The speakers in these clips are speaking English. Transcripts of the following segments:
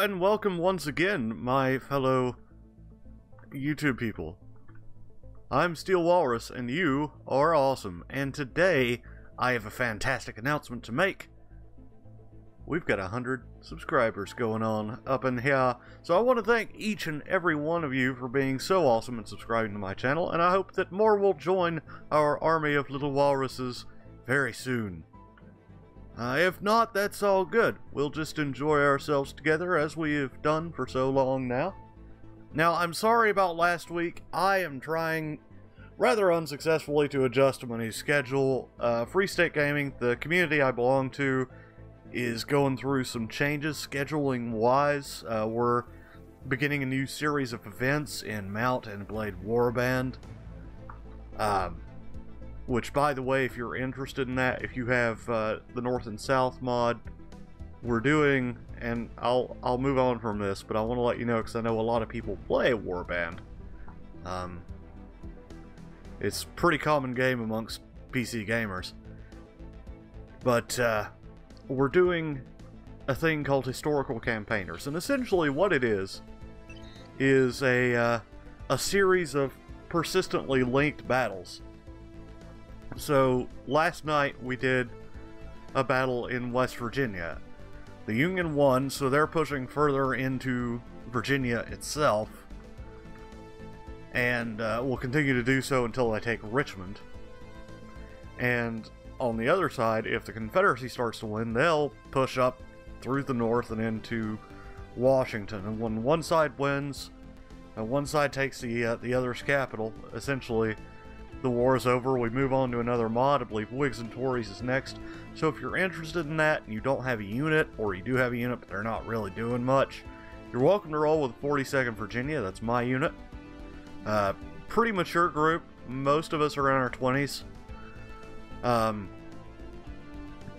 and welcome once again, my fellow YouTube people. I'm Steel Walrus, and you are awesome. And today, I have a fantastic announcement to make. We've got hundred subscribers going on up in here, so I want to thank each and every one of you for being so awesome and subscribing to my channel, and I hope that more will join our army of little walruses very soon. Uh, if not, that's all good. We'll just enjoy ourselves together as we have done for so long now. Now, I'm sorry about last week. I am trying rather unsuccessfully to adjust my new schedule. Uh, Free State Gaming, the community I belong to, is going through some changes scheduling wise. Uh, we're beginning a new series of events in Mount and Blade Warband. Um, which, by the way, if you're interested in that, if you have uh, the North and South mod, we're doing, and I'll I'll move on from this, but I want to let you know because I know a lot of people play Warband. Um, it's pretty common game amongst PC gamers. But uh, we're doing a thing called historical campaigners, and essentially what it is is a uh, a series of persistently linked battles so last night we did a battle in West Virginia. The Union won, so they're pushing further into Virginia itself. And uh, will continue to do so until they take Richmond. And on the other side, if the Confederacy starts to win, they'll push up through the north and into Washington. And when one side wins, and one side takes the uh, the other's capital, essentially the war is over, we move on to another mod. I believe Whigs and Tories is next. So if you're interested in that and you don't have a unit, or you do have a unit but they're not really doing much, you're welcome to roll with 42nd Virginia. That's my unit. Uh, pretty mature group. Most of us are in our 20s. Um,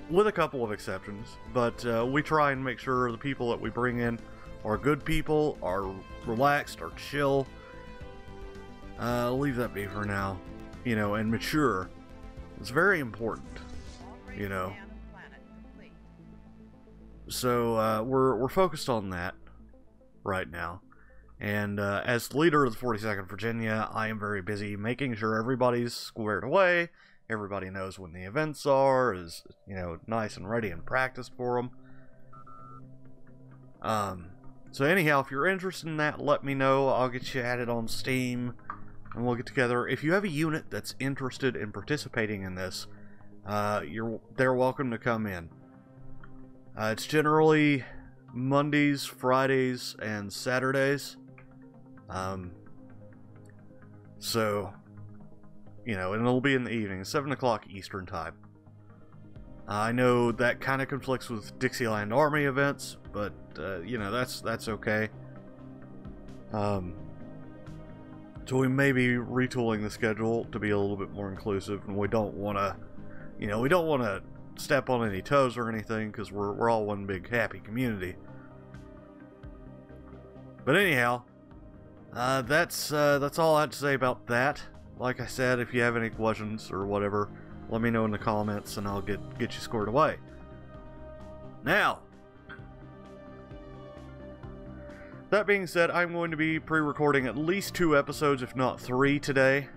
with a couple of exceptions, but uh, we try and make sure the people that we bring in are good people, are relaxed, are chill. Uh, leave that be for now you know, and mature. It's very important, you know. So uh, we're we're focused on that right now, and uh, as leader of the 42nd Virginia, I am very busy making sure everybody's squared away. Everybody knows when the events are, is you know nice and ready and practiced for them. Um, so anyhow, if you're interested in that, let me know. I'll get you added on Steam and we'll get together. If you have a unit that's interested in participating in this, uh, you're they're welcome to come in. Uh, it's generally Mondays, Fridays, and Saturdays. Um, so, you know, and it'll be in the evening, 7 o'clock Eastern Time. I know that kind of conflicts with Dixieland Army events, but, uh, you know, that's that's okay. Um, so we may be retooling the schedule to be a little bit more inclusive, and we don't want to, you know, we don't want to step on any toes or anything because we're we're all one big happy community. But anyhow, uh, that's uh, that's all I have to say about that. Like I said, if you have any questions or whatever, let me know in the comments, and I'll get get you scored away. Now, That being said, I'm going to be pre-recording at least two episodes, if not three, today.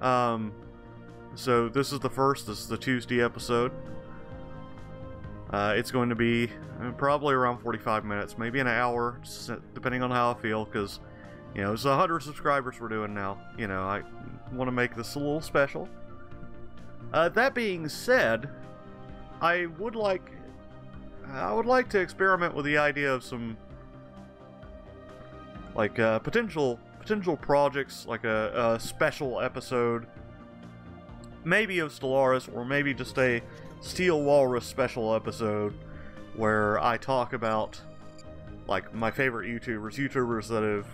Um, so this is the first. This is the Tuesday episode. Uh, it's going to be uh, probably around 45 minutes, maybe an hour, depending on how I feel, because, you know, it's 100 subscribers we're doing now. You know, I want to make this a little special. Uh, that being said, I would like... I would like to experiment with the idea of some like uh, potential potential projects, like a, a, special episode, maybe of Stellaris, or maybe just a Steel Walrus special episode where I talk about like my favorite YouTubers, YouTubers that have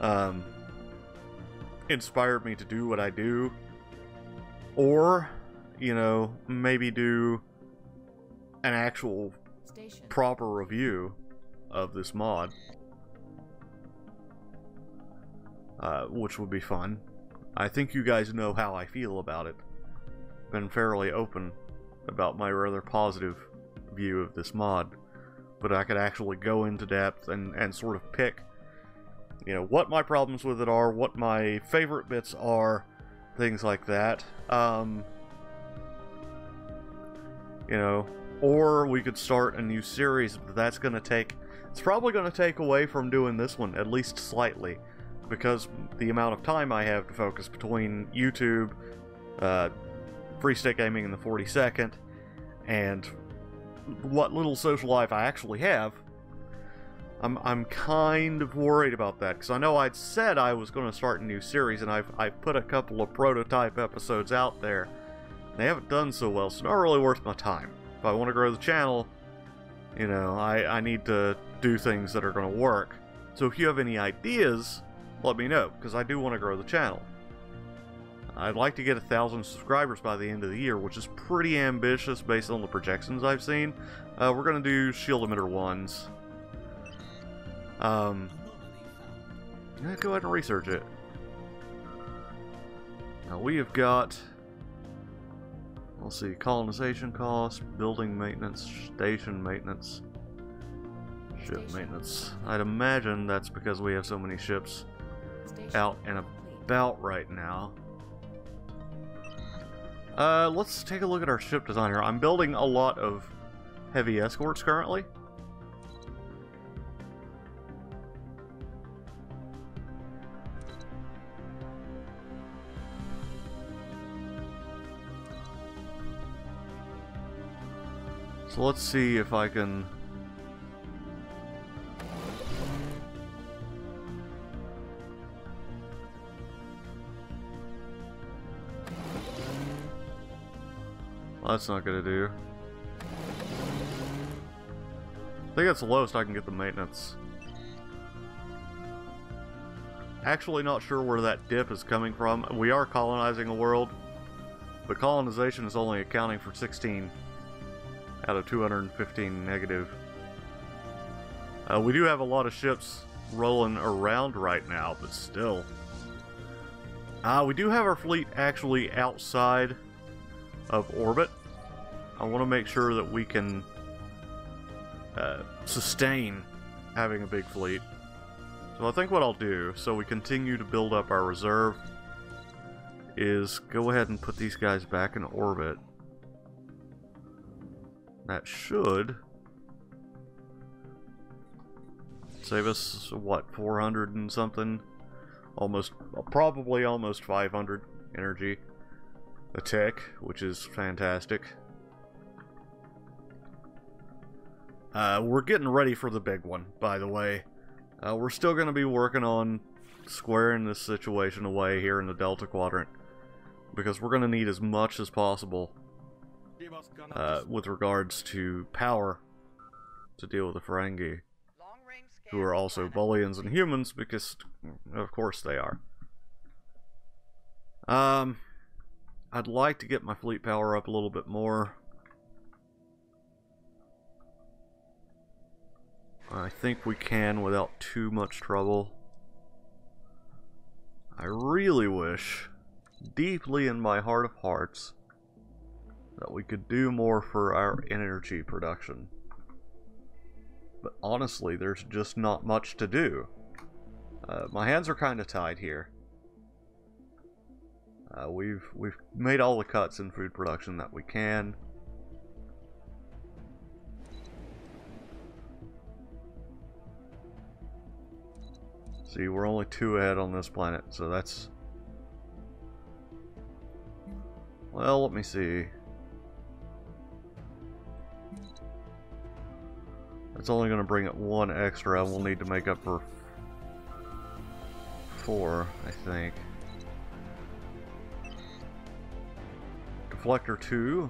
um, inspired me to do what I do, or you know maybe do an actual Station. proper review of this mod uh, which would be fun. I think you guys know how I feel about it. Been fairly open about my rather positive view of this mod. but I could actually go into depth and, and sort of pick, you know, what my problems with it are, what my favorite bits are, things like that. Um, you know, or we could start a new series, but that's going to take, it's probably going to take away from doing this one, at least slightly, because the amount of time I have to focus between YouTube, uh, Free State Gaming in the 42nd, and what little social life I actually have, I'm, I'm kind of worried about that, because I know I'd said I was going to start a new series, and I've, I've put a couple of prototype episodes out there. They haven't done so well, so not really worth my time. If I want to grow the channel, you know, I, I need to do things that are going to work. So if you have any ideas, let me know, because I do want to grow the channel. I'd like to get a thousand subscribers by the end of the year, which is pretty ambitious based on the projections I've seen. Uh, we're going to do shield emitter ones. Um, yeah, go ahead and research it. Now we have got, let's see, colonization cost, building maintenance, station maintenance, ship maintenance. I'd imagine that's because we have so many ships out and about right now. Uh, let's take a look at our ship design here. I'm building a lot of heavy escorts currently. So let's see if I can that's not gonna do. I think that's the lowest I can get the maintenance. Actually not sure where that dip is coming from. We are colonizing a world, but colonization is only accounting for 16 out of 215 negative. Uh, we do have a lot of ships rolling around right now, but still. Uh, we do have our fleet actually outside of orbit. I want to make sure that we can uh, sustain having a big fleet. So I think what I'll do, so we continue to build up our reserve, is go ahead and put these guys back in orbit. That should save us, what, 400 and something? Almost, probably almost 500 energy a tick, which is fantastic. Uh, we're getting ready for the big one, by the way. Uh, we're still going to be working on squaring this situation away here in the Delta Quadrant. Because we're going to need as much as possible uh, with regards to power to deal with the Ferengi. Who are also Bolians and humans, because of course they are. Um, I'd like to get my fleet power up a little bit more. I think we can without too much trouble. I really wish, deeply in my heart of hearts, that we could do more for our energy production. But honestly, there's just not much to do. Uh, my hands are kind of tied here. Uh, we've we've made all the cuts in food production that we can. See, we're only two ahead on this planet, so that's... Well, let me see. That's only going to bring it one extra. We'll need to make up for four, I think. Deflector 2.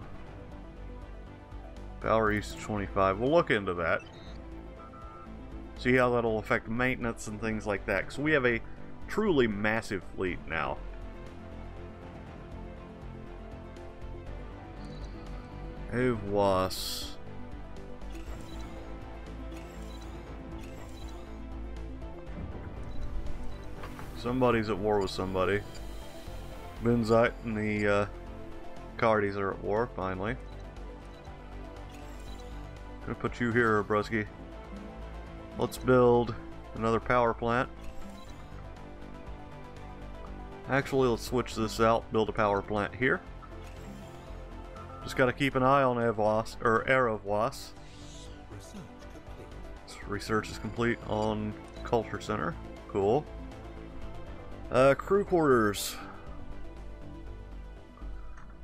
Power usage 25. We'll look into that. See how that'll affect maintenance and things like that. Because we have a truly massive fleet now. was. Somebody's at war with somebody. Benzite and the uh, are at war, finally. Gonna put you here, Brusky. Let's build another power plant. Actually, let's switch this out, build a power plant here. Just gotta keep an eye on Evwas, or Eravwas. Research is complete on Culture Center. Cool. Uh, crew quarters.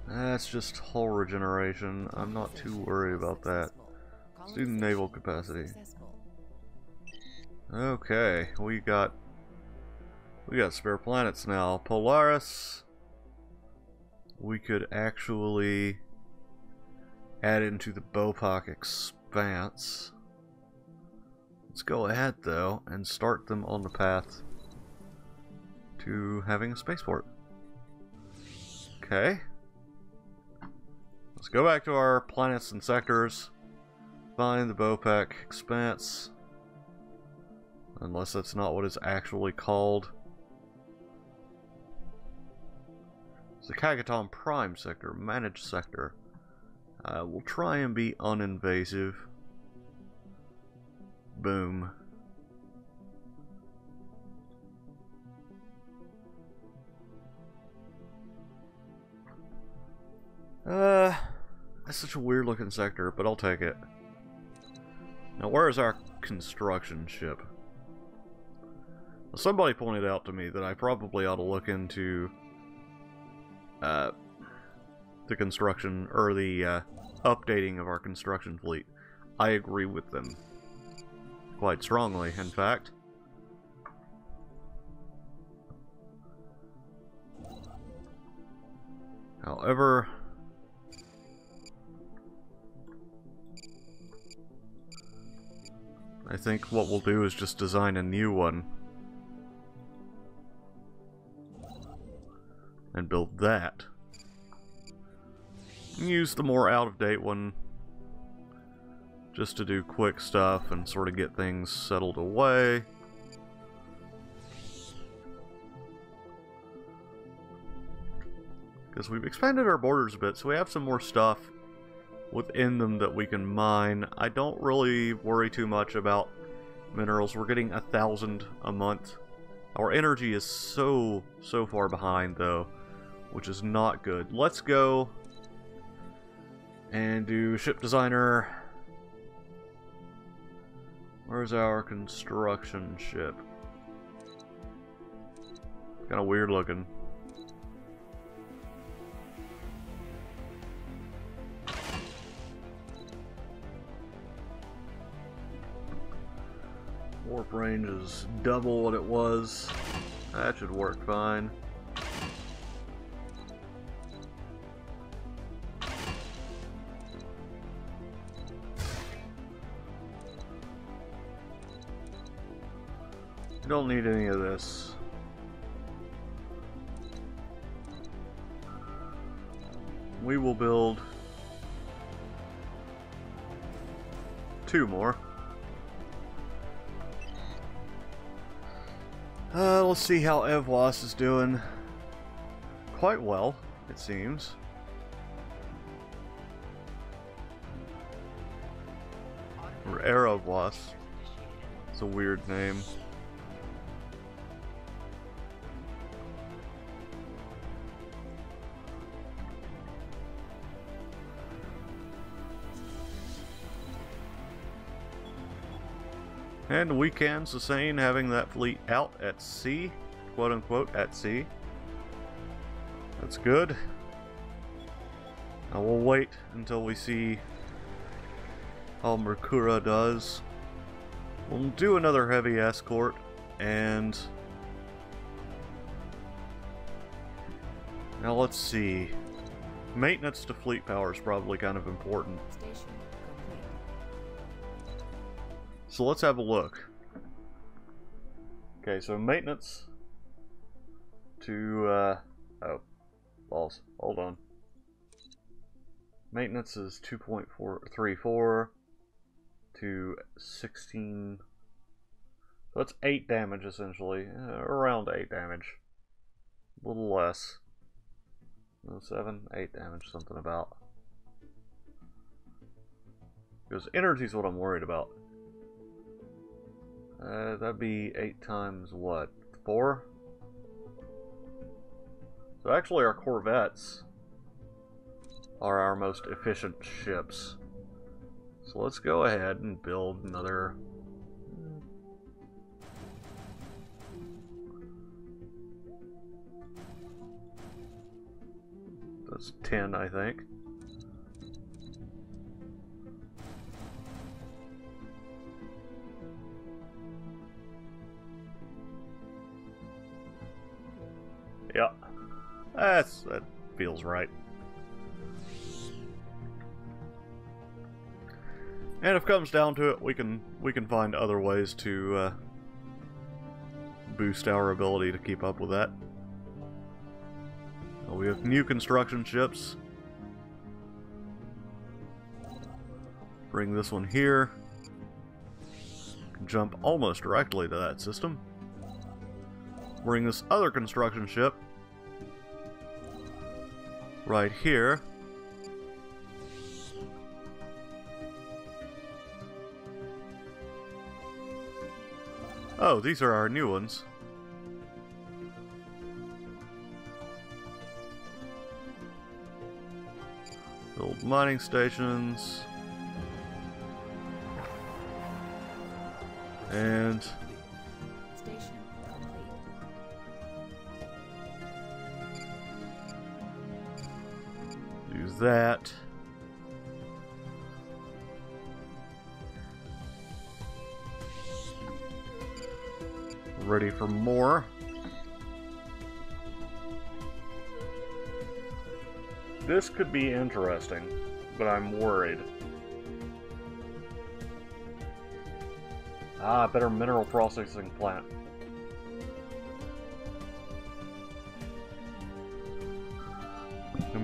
That's just hull regeneration. I'm not too worried about that. Student naval capacity. Okay, we got we got spare planets now. Polaris we could actually add into the Bopak expanse. Let's go ahead though and start them on the path to having a spaceport. Okay. Let's go back to our planets and sectors. Find the Bopak expanse. Unless that's not what it's actually called. It's the Kagaton Prime sector, managed sector. Uh, we'll try and be uninvasive. Boom. Uh, that's such a weird looking sector, but I'll take it. Now, where is our construction ship? Somebody pointed out to me that I probably ought to look into uh, the construction, or the uh, updating of our construction fleet. I agree with them. Quite strongly, in fact. However, I think what we'll do is just design a new one. And build that. Use the more out-of-date one just to do quick stuff and sort of get things settled away. Because we've expanded our borders a bit, so we have some more stuff within them that we can mine. I don't really worry too much about minerals. We're getting a thousand a month. Our energy is so, so far behind, though, which is not good. Let's go and do ship designer. Where's our construction ship? Kind of weird looking. Warp range is double what it was. That should work fine. Don't need any of this. We will build two more. Uh, let's see how Evwas is doing. Quite well, it seems. Or Eravwas. It's a weird name. And we can sustain having that fleet out at sea, quote unquote, at sea. That's good. Now we'll wait until we see how Mercura does. We'll do another heavy escort and now let's see. Maintenance to fleet power is probably kind of important. Station. So let's have a look. Okay, so maintenance to, uh, oh, balls, hold on. Maintenance is 2.434 to 16, so that's 8 damage essentially, uh, around 8 damage, a little less, 7, 8 damage, something about. Because energy is what I'm worried about. Uh, that'd be eight times what? Four? So actually our Corvettes are our most efficient ships. So let's go ahead and build another... That's 10, I think. That's, that feels right. And if it comes down to it, we can we can find other ways to uh, boost our ability to keep up with that. We have new construction ships. Bring this one here. Jump almost directly to that system. Bring this other construction ship right here. Oh, these are our new ones. Build mining stations. And that. Ready for more. This could be interesting, but I'm worried. Ah, better mineral processing plant.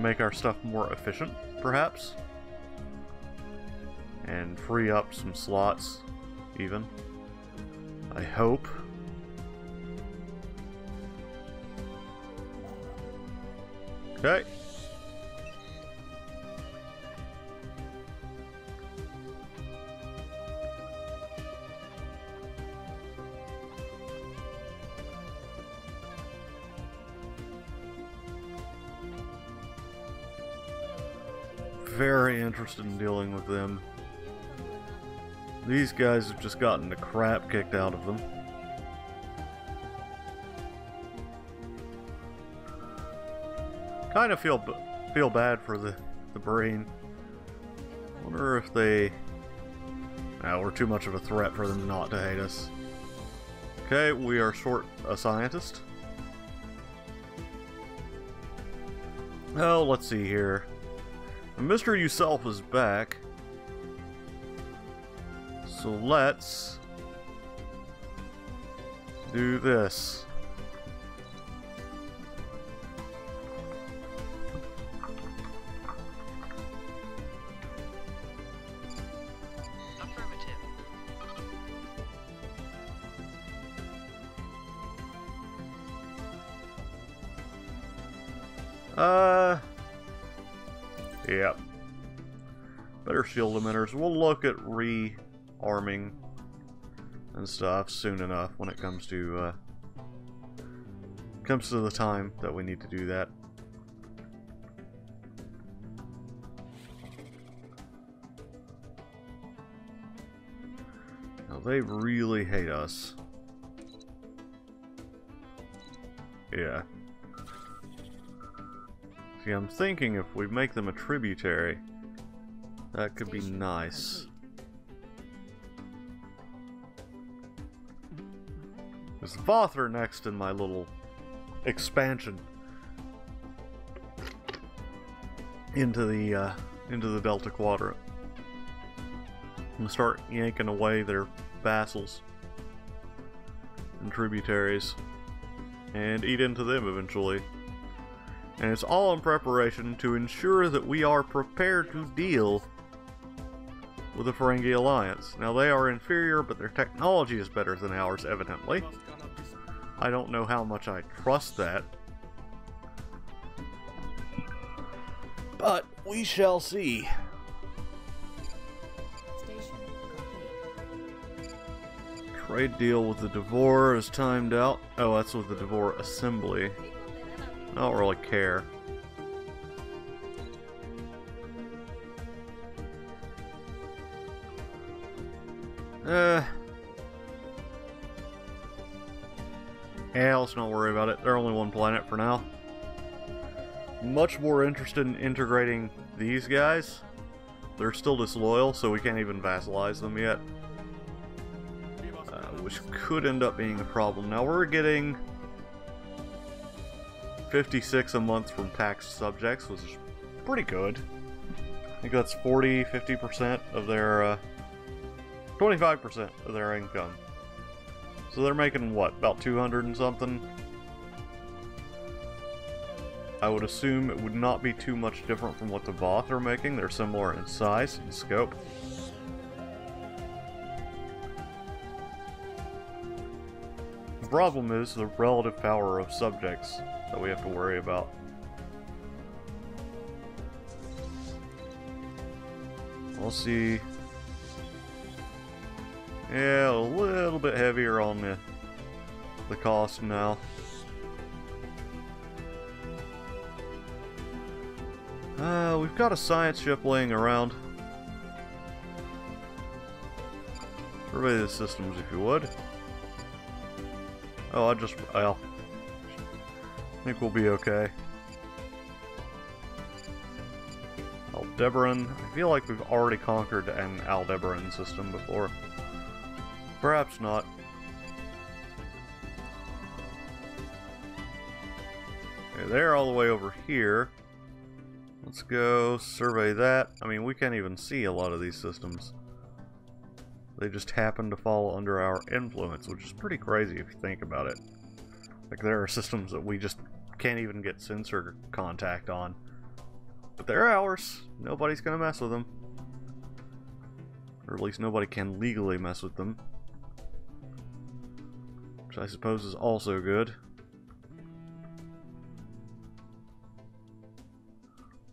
Make our stuff more efficient, perhaps? And free up some slots, even. I hope. Okay. Interested in dealing with them. These guys have just gotten the crap kicked out of them. Kind of feel feel bad for the the brain. Wonder if they. Now we're too much of a threat for them not to hate us. Okay, we are short a scientist. Oh, let's see here. Mr. Yourself is back. So let's do this. Affirmative. Uh, yep. Better shield emitters. We'll look at rearming and stuff soon enough when it comes to uh, comes to the time that we need to do that. Now they really hate us. Yeah. See, I'm thinking if we make them a tributary, that could be nice. There's Vother next in my little expansion into the uh, into the Delta Quadrant. Gonna start yanking away their vassals and tributaries and eat into them eventually. And it's all in preparation to ensure that we are prepared to deal with the Ferengi Alliance. Now they are inferior, but their technology is better than ours, evidently. I don't know how much I trust that. But we shall see. Trade deal with the Devore is timed out. Oh, that's with the Devore assembly. I don't really care. Uh. Yeah, let's not worry about it. They're only one planet for now. Much more interested in integrating these guys. They're still disloyal, so we can't even vassalize them yet. Uh, which could end up being a problem. Now we're getting 56 a month from taxed subjects, which is pretty good. I think that's 40, 50% of their, uh, 25% of their income. So they're making, what, about 200 and something? I would assume it would not be too much different from what the Voth are making. They're similar in size and scope. The problem is the relative power of subjects that we have to worry about. We'll see. Yeah, a little bit heavier on the the cost now. Uh, we've got a science ship laying around. Survey the systems if you would. Oh, I just, well, think we'll be okay. Aldebaran, I feel like we've already conquered an Aldebaran system before. Perhaps not. Okay, they're all the way over here. Let's go survey that. I mean, we can't even see a lot of these systems. They just happen to fall under our influence, which is pretty crazy if you think about it. Like, there are systems that we just can't even get sensor contact on. But they're ours. Nobody's gonna mess with them. Or at least nobody can legally mess with them. Which I suppose is also good.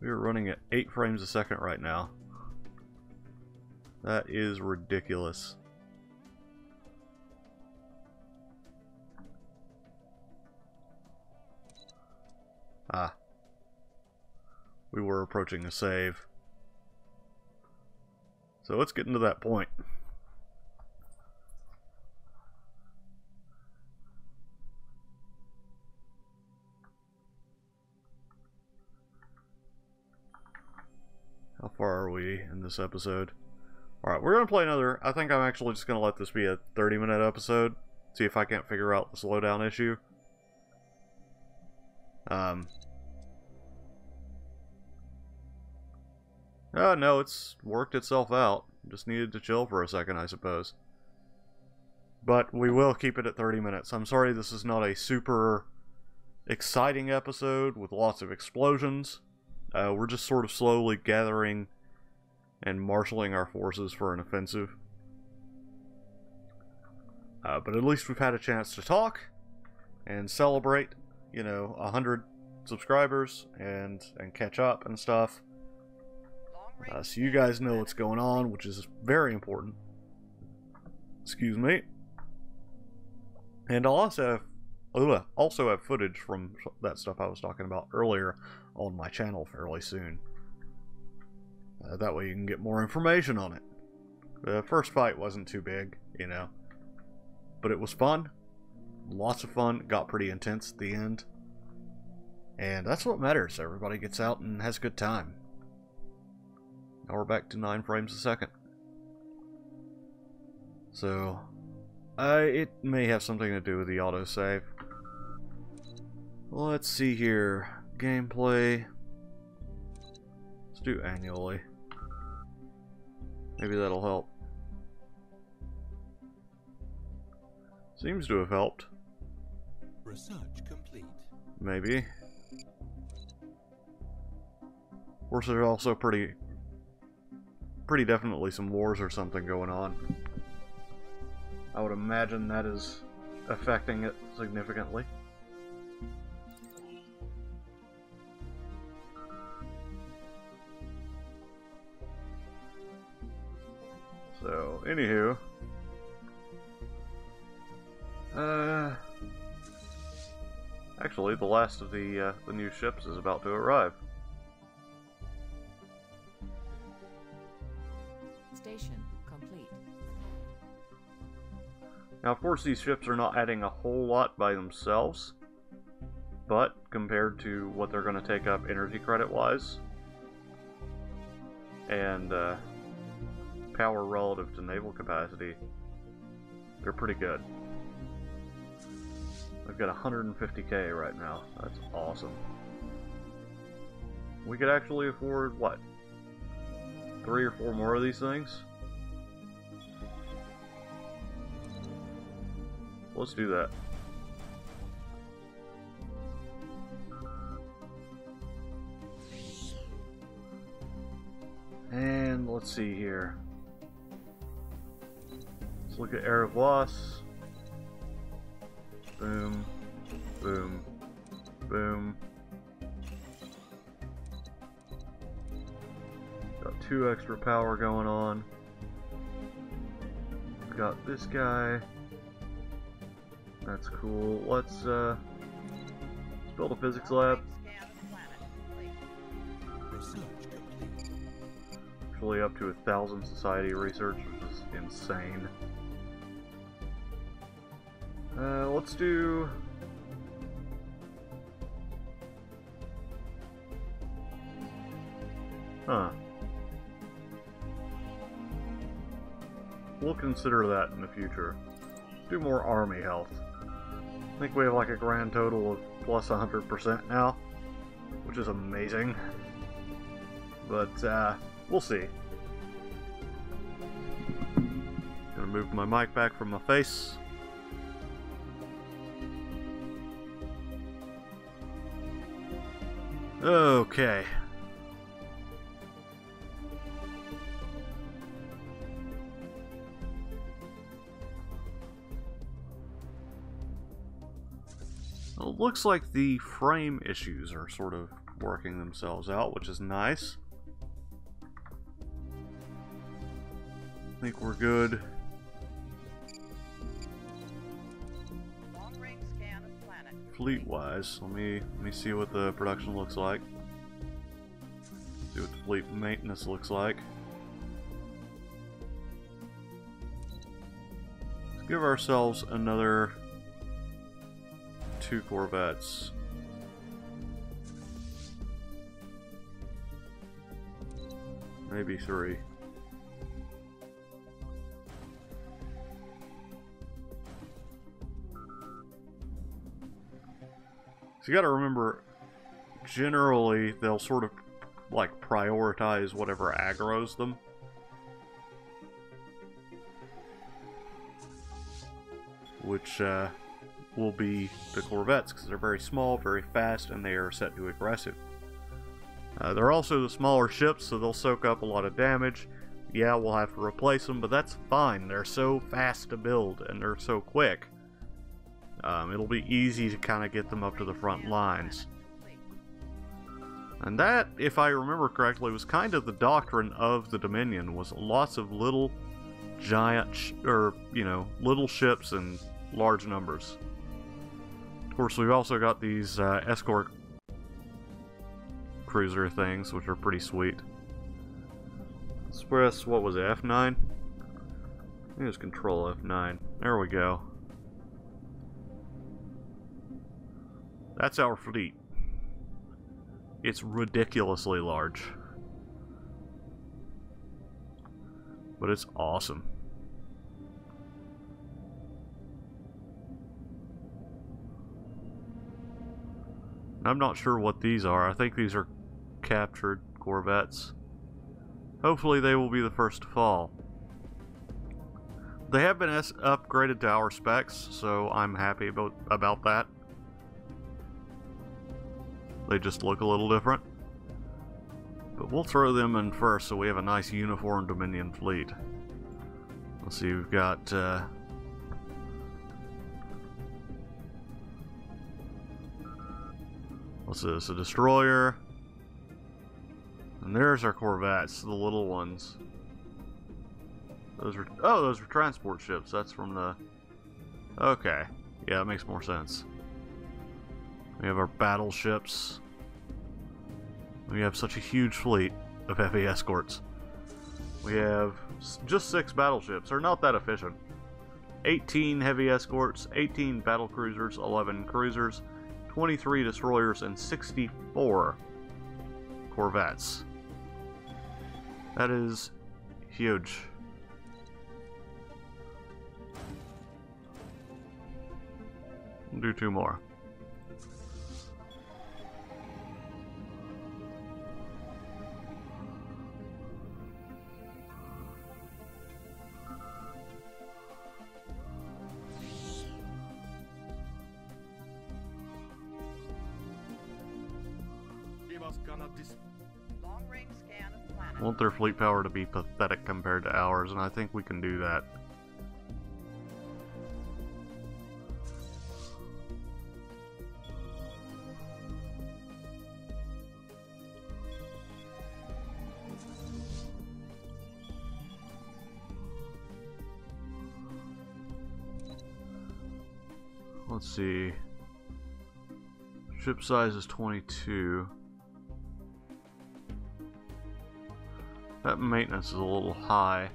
We are running at 8 frames a second right now. That is ridiculous. We were approaching a save. So let's get into that point. How far are we in this episode? Alright, we're going to play another. I think I'm actually just going to let this be a 30 minute episode. See if I can't figure out the slowdown issue. Um. Oh, no, it's worked itself out. Just needed to chill for a second, I suppose. But we will keep it at 30 minutes. I'm sorry this is not a super exciting episode with lots of explosions. Uh, we're just sort of slowly gathering and marshaling our forces for an offensive. Uh, but at least we've had a chance to talk and celebrate, you know, a hundred subscribers and and catch up and stuff. Uh, so you guys know what's going on, which is very important. Excuse me. And I'll also have, also have footage from that stuff I was talking about earlier on my channel fairly soon. Uh, that way you can get more information on it. The first fight wasn't too big, you know. But it was fun. Lots of fun. Got pretty intense at the end. And that's what matters. Everybody gets out and has a good time. Now we're back to 9 frames a second. So, uh, it may have something to do with the autosave. Let's see here gameplay. Let's do annually. Maybe that'll help. Seems to have helped. Research complete. Maybe. Of course, there's also pretty, pretty definitely some wars or something going on. I would imagine that is affecting it significantly. So, anywho. Uh, actually, the last of the uh, the new ships is about to arrive. Complete. Now, of course, these ships are not adding a whole lot by themselves, but compared to what they're going to take up energy credit wise and uh, power relative to naval capacity, they're pretty good. I've got 150k right now. That's awesome. We could actually afford, what? Three or four more of these things? Let's do that. And let's see here. Let's look at Air of Loss. Boom. Boom. Boom. Two extra power going on. Got this guy. That's cool. Let's uh let's build a physics lab. Actually up to a thousand society research, which is insane. Uh, let's do. Huh. We'll consider that in the future. Do more army health. I think we have like a grand total of plus 100% now, which is amazing. But, uh, we'll see. Gonna move my mic back from my face. Okay. It looks like the frame issues are sort of working themselves out, which is nice. I think we're good. Long range scan of planet. Fleet-wise, let me let me see what the production looks like. See what the fleet maintenance looks like. Let's give ourselves another two Corvettes. Maybe three. So you gotta remember, generally, they'll sort of, like, prioritize whatever aggroes them. Which, uh, will be the Corvettes, because they're very small, very fast, and they are set to aggressive. Uh, they're also the smaller ships, so they'll soak up a lot of damage. Yeah, we'll have to replace them, but that's fine. They're so fast to build, and they're so quick. Um, it'll be easy to kind of get them up to the front lines. And that, if I remember correctly, was kind of the doctrine of the Dominion, was lots of little giant, or, you know, little ships in large numbers. Of course, we've also got these uh, escort cruiser things, which are pretty sweet. Let's press, what was it, F9? I think it was Control F9. There we go. That's our fleet. It's ridiculously large. But it's awesome. I'm not sure what these are. I think these are captured Corvettes. Hopefully they will be the first to fall. They have been upgraded to our specs, so I'm happy about, about that. They just look a little different. But we'll throw them in first so we have a nice uniform Dominion fleet. Let's see, we've got... Uh, what's this? A destroyer. And there's our Corvettes, the little ones. Those were... Oh, those were transport ships. That's from the... Okay. Yeah, it makes more sense. We have our battleships. We have such a huge fleet of heavy escorts. We have just six battleships. They're not that efficient. 18 heavy escorts, 18 battle cruisers, 11 cruisers, 23 destroyers, and 64 corvettes. That is huge. Do two more. Power to be pathetic compared to ours, and I think we can do that. Let's see. Ship size is 22. That maintenance is a little high.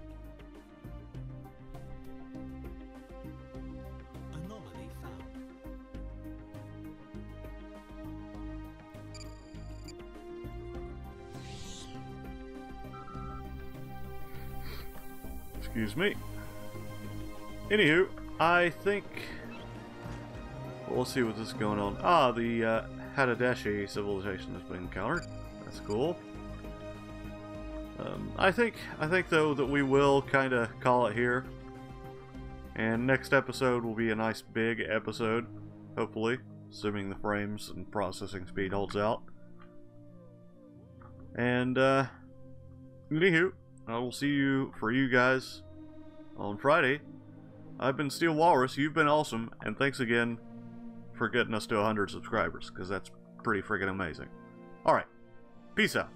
Excuse me. Anywho, I think. Well, see what this is going on. Ah, the uh, Hadadeshi civilization has been encountered. That's cool. I think, I think though that we will kind of call it here. And next episode will be a nice big episode, hopefully, assuming the frames and processing speed holds out. And uh, anywho, I will see you for you guys on Friday. I've been Steel Walrus, you've been awesome, and thanks again for getting us to 100 subscribers, because that's pretty freaking amazing. Alright, peace out.